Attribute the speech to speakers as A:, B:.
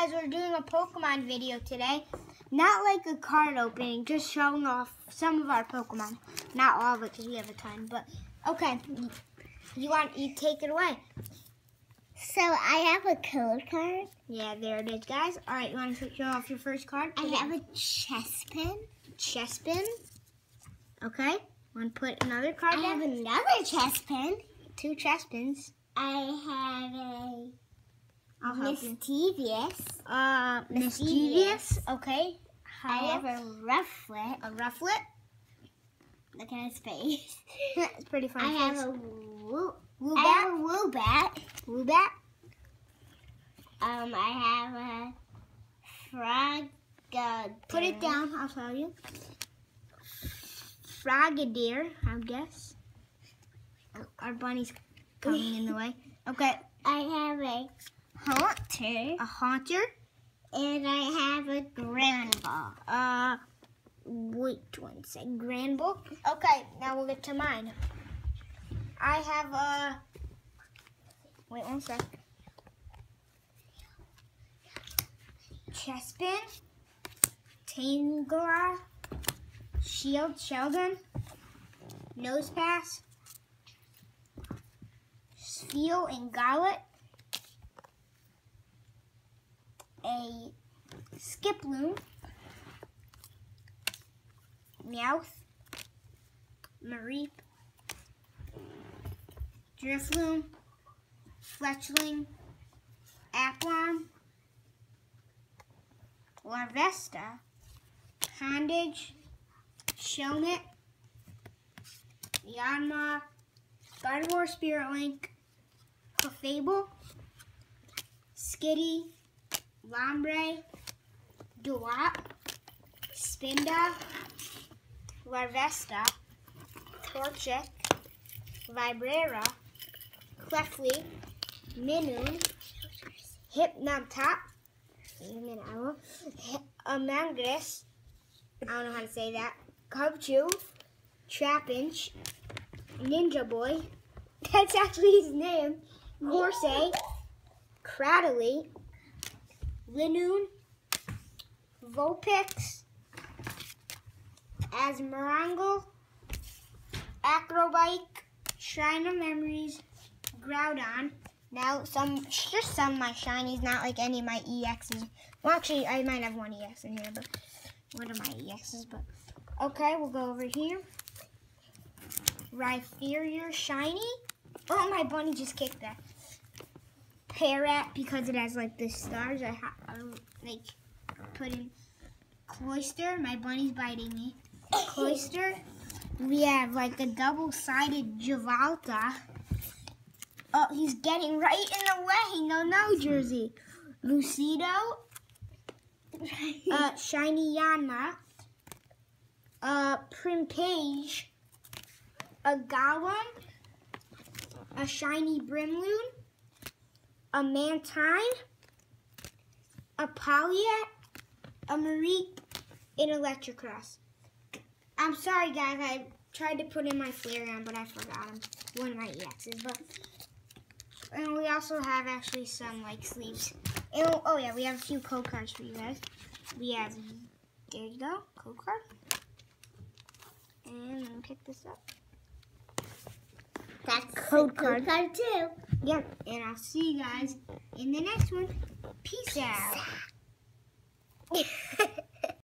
A: guys, we're doing a Pokemon video today. Not like a card opening, just showing off some of our Pokemon. Not all of it, because we have a ton. But okay, you want you take it away.
B: So I have a code card.
A: Yeah, there it is, guys. All right, you want to show off your first card?
B: I have a Chespin.
A: chess pin. Okay, want to put another card
B: I have another Chespin.
A: Two Chespins.
B: I have a
A: I'll help you.
B: mischievous.
A: Uh,
B: Mischievous.
A: mischievous. Okay.
B: I have a rufflet.
A: a rufflet.
B: Look at his face.
A: it's pretty funny.
B: I have a woo. I
A: Woobat.
B: have a woobat.
A: Woobat.
B: Um, I have a frog.
A: Put it down. I'll tell you. Frogadier, I guess. Our bunny's coming in the way. Okay.
B: I have a haunter.
A: A haunter.
B: And I have a grandpa.
A: Uh, wait one sec. Grandpa? Okay, now we'll get to mine. I have a. Wait one sec. Chespin. Tangela. Shield Sheldon. Nosepass. Spiel and Goblet. A Skiploom. Meowth, Mareep, Drifloon, Fletchling, Applon, Larvesta, Honedge, Shelmet, Yanma, Gardevoir Spirit Link, Clefable, Skitty, Lombre, Dewap, Spinda, Larvesta, Torchic, Vibrava, Clefly, Minoon, Hypnotop, Amoonguss, I don't know how to say that, Cubchoo, Trapinch, Ninja Boy, that's actually his name, Gorsey, Cradily, Linoone, Vulpix, Asmorangle, Acrobike, Shrine of Memories, Groudon. Now, some just some of my shinies, not like any of my EXs. Well, actually, I might have one EX in here, but one of my EXs. But okay, we'll go over here. Rhyperior shiny. Oh, my bunny just kicked that. Parrot because it has like the stars. I have like put in Cloyster. My bunny's biting me. Cloyster. We have like a double-sided Javalta. Oh, he's getting right in the way. No, no, Jersey. Lucido. Uh, Shiny Yanma. Uh, Primpage. A Golem. A Shiny Brimloon. A Mantine. A Polyet. A Mareep. An Electrocross. I'm sorry, guys. I tried to put in my Flareon, but I forgot him. One of my EXs, but and we also have actually some like sleeves. And, oh yeah, we have a few code cards for you guys. We have there you go, code card. And let me pick this up.
B: That's
A: code card.
B: card too.
A: Yep. And I'll see you guys in the next one. Peace, Peace out. out.